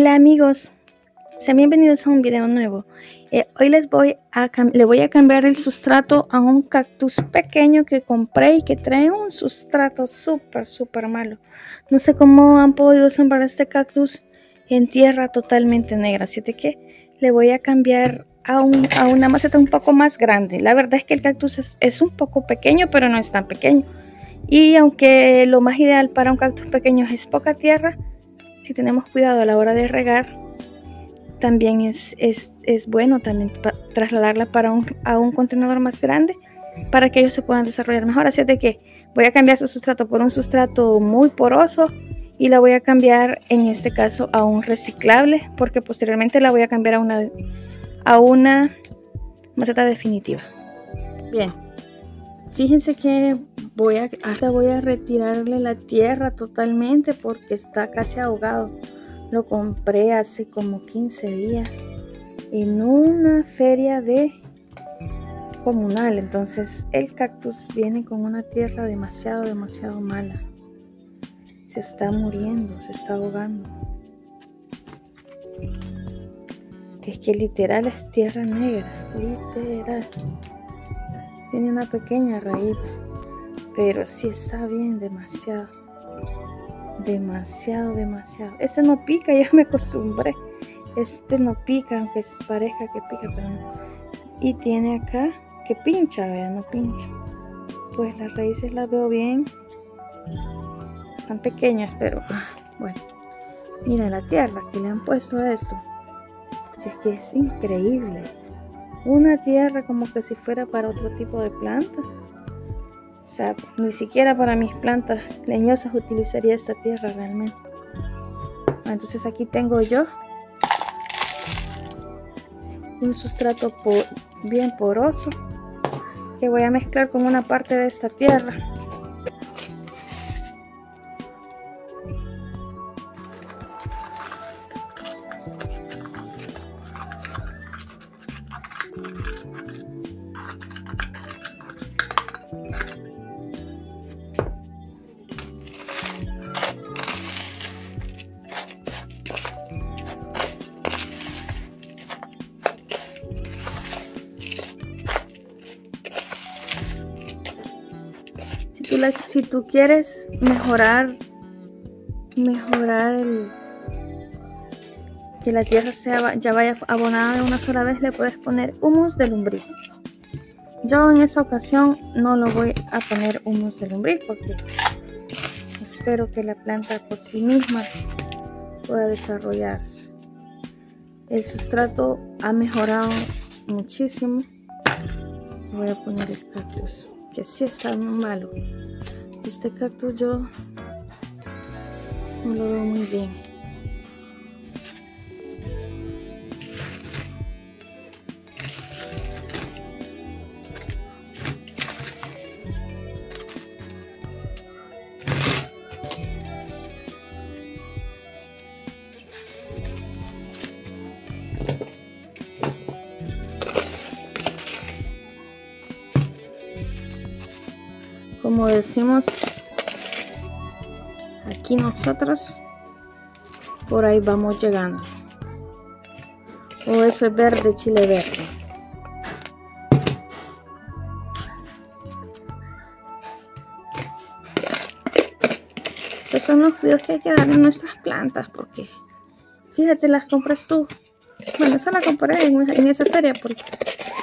Hola amigos, sean bienvenidos a un video nuevo. Eh, hoy les voy a le voy a cambiar el sustrato a un cactus pequeño que compré y que trae un sustrato súper súper malo. No sé cómo han podido sembrar este cactus en tierra totalmente negra, así que le voy a cambiar a, una maceta un poco más grande. La verdad es que el cactus es un poco pequeño, pero no es tan pequeño. Y aunque lo más ideal para un cactus pequeño es poca tierra, si tenemos cuidado a la hora de regar, también es, es, bueno también trasladarla para un, a un contenedor más grande para que ellos se puedan desarrollar mejor. Así es de que voy a cambiar su sustrato por un sustrato muy poroso y la voy a cambiar en este caso a un reciclable porque posteriormente la voy a cambiar a una, a una maceta definitiva. Bien, fíjense que voy a, hasta voy a retirarle la tierra totalmente porque está casi ahogado. Lo compré hace como 15 días en una feria de comunal. Entonces el cactus viene con una tierra demasiado, demasiado mala. Se está muriendo, se está ahogando. Es que literal es tierra negra, literal. Tiene una pequeña raíz pero sí está bien demasiado. Demasiado, demasiado. Este no pica, ya me acostumbré. Este no pica, aunque parezca que pica, pero no. Y tiene acá que pincha, vean, no pincha. Pues las raíces las veo bien. Están pequeñas, pero bueno. Mira la tierra que le han puesto a esto. Si es que es increíble. Una tierra como que si fuera para otro tipo de planta. O sea, ni siquiera para mis plantas leñosas utilizaría esta tierra realmente. Entonces aquí tengo yo un sustrato bien poroso que voy a mezclar con una parte de esta tierra. Si tú quieres mejorar, mejorar el que la tierra sea, ya vaya abonada de una sola vez, le puedes poner humus de lombriz. Yo en esa ocasión no lo voy a poner humus de lombriz porque espero que la planta por sí misma pueda desarrollarse. El sustrato ha mejorado muchísimo. Voy a poner el cactus que sí está muy malo. Este cactus yo no lo veo muy bien. Como decimos aquí nosotros por ahí vamos llegando. O eso es verde chile verde. Estos son los cuidados que hay que dar en nuestras plantas porque fíjate las compras tú. Bueno esa la compré en, en esa feria porque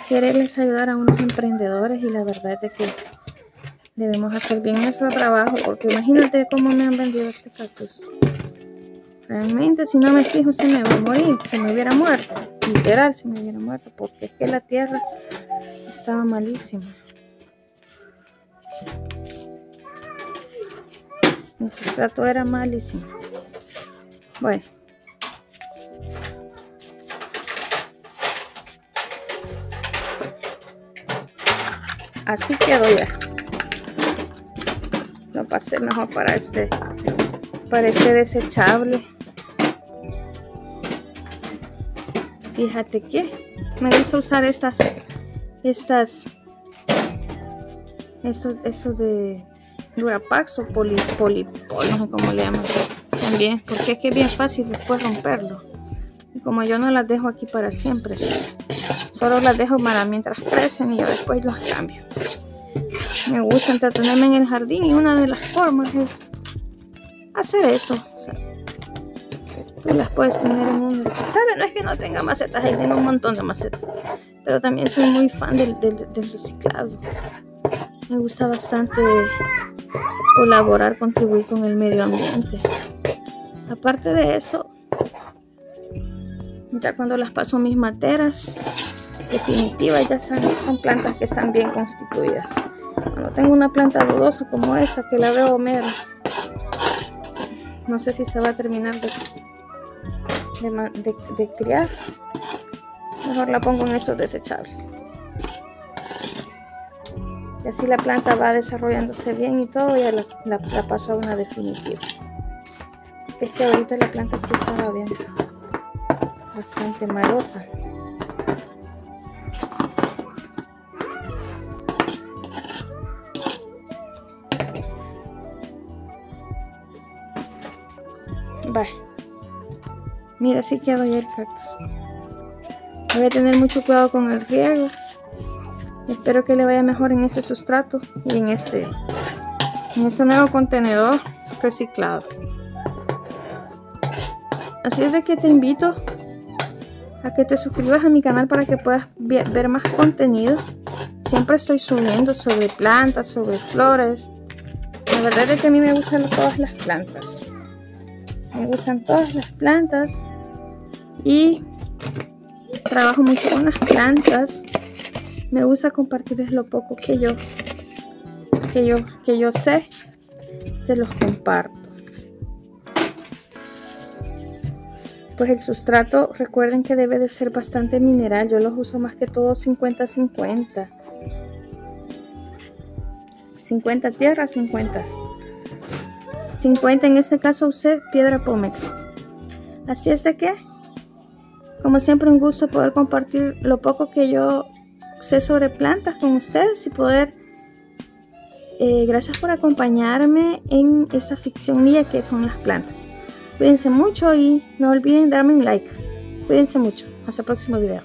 quererles ayudar a unos emprendedores y la verdad es que debemos hacer bien nuestro trabajo porque imagínate cómo me han vendido este cactus. Realmente si no me fijo se me va a morir se me hubiera muerto. Literal se me hubiera muerto porque es que la tierra estaba malísima. El sustrato era malísimo. Bueno. Así quedó ya lo pasé mejor para este para este desechable fíjate que me gusta usar estas estas eso, eso de Durapax o poli, poli, no sé cómo le llaman también, porque es que es bien fácil después romperlo. Y como yo no las dejo aquí para siempre, solo las dejo para mientras crecen y yo después las cambio. Me gusta entretenerme en el jardín y una de las formas es hacer eso. tú las puedes tener en un desechable. No es que no tenga macetas, ahí tengo un montón de macetas. Pero también soy muy fan del, del, reciclado. Me gusta bastante colaborar, contribuir con el medio ambiente. Aparte de eso, ya cuando las paso mis materas, definitivas ya son, son plantas que están bien constituidas. Cuando tengo una planta dudosa como esa que la veo mera, no sé si se va a terminar de, de, criar. Mejor la pongo en esos desechables. Y así la planta va desarrollándose bien y todo, ya la, la, paso a una definitiva. Es que ahorita la planta sí estaba bien, bastante malosa. Mira, así quedó ya el cactus. Voy a tener mucho cuidado con el riego. Espero que le vaya mejor en este sustrato y en este, en este nuevo contenedor reciclado. Así es de que te invito a que te suscribas a mi canal para que puedas ver más contenido. Siempre estoy subiendo sobre plantas, sobre flores. La verdad es que a mí me gustan todas las plantas me gustan todas las plantas. Y trabajo mucho con las plantas. Me gusta compartirles lo poco que yo que yo que yo sé. Se los comparto. Pues el sustrato recuerden que debe de ser bastante mineral. Yo los uso más que todo 50 50 50 tierra 50 50 en este caso usé piedra Pomex. Así es de que, como siempre, un gusto poder compartir lo poco que yo sé sobre plantas con ustedes y poder. Eh, gracias por acompañarme en esa ficción mía que son las plantas. Cuídense mucho y no olviden darme un like. Cuídense mucho. Hasta el próximo video.